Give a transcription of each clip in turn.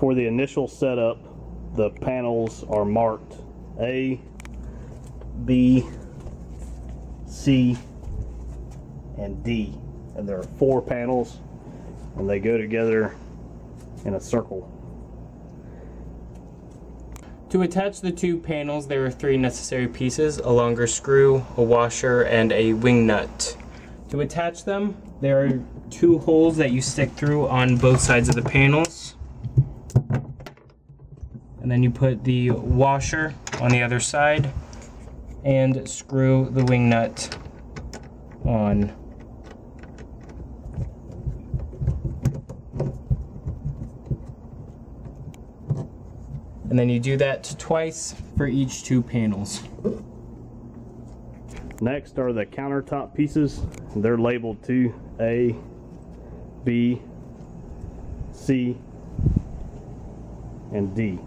For the initial setup, the panels are marked A, B, C, and D. And there are four panels, and they go together in a circle. To attach the two panels, there are three necessary pieces, a longer screw, a washer, and a wing nut. To attach them, there are two holes that you stick through on both sides of the panels. And then you put the washer on the other side and screw the wing nut on. And then you do that twice for each two panels. Next are the countertop pieces. They're labeled to A, B, C, and D.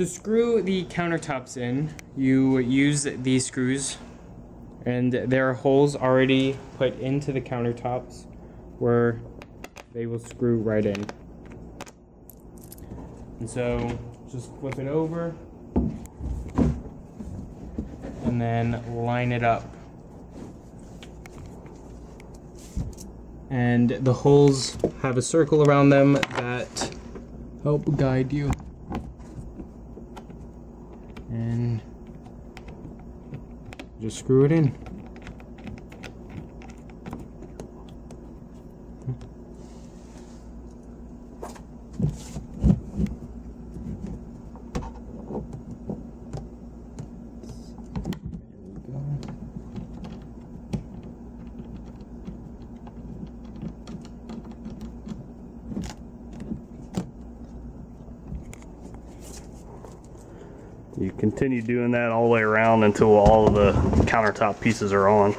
To screw the countertops in, you use these screws and there are holes already put into the countertops where they will screw right in. And so just flip it over and then line it up. And the holes have a circle around them that help guide you. And just screw it in. You continue doing that all the way around until all of the countertop pieces are on.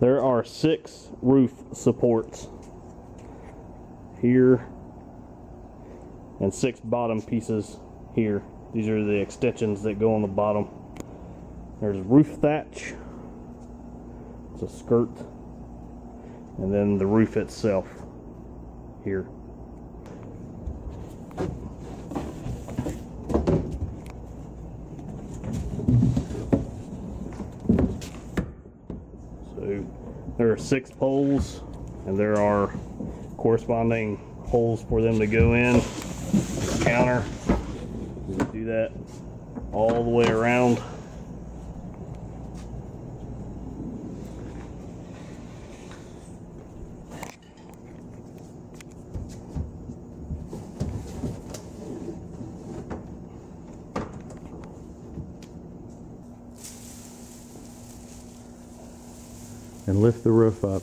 There are six roof supports here and six bottom pieces here. These are the extensions that go on the bottom. There's roof thatch. It's a skirt and then the roof itself here. So there are six poles and there are corresponding holes for them to go in. Counter, do that all the way around. And lift the roof up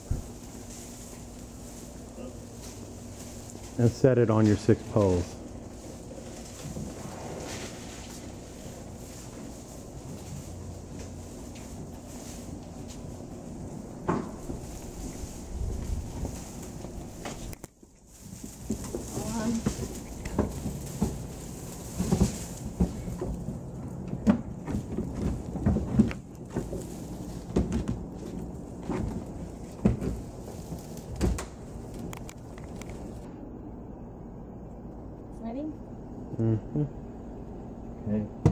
and set it on your six poles. Mm-hmm. Okay.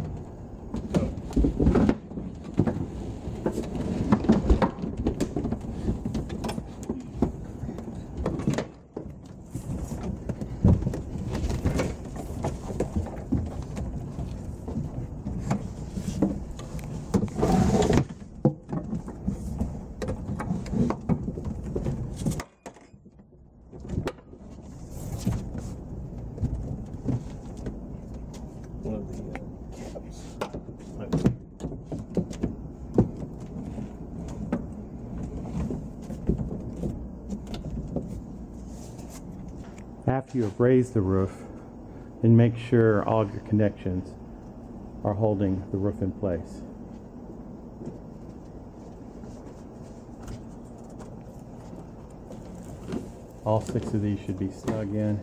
After you have raised the roof, then make sure all of your connections are holding the roof in place. All six of these should be snug in.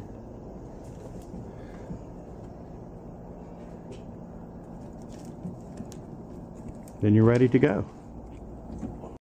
Then you're ready to go.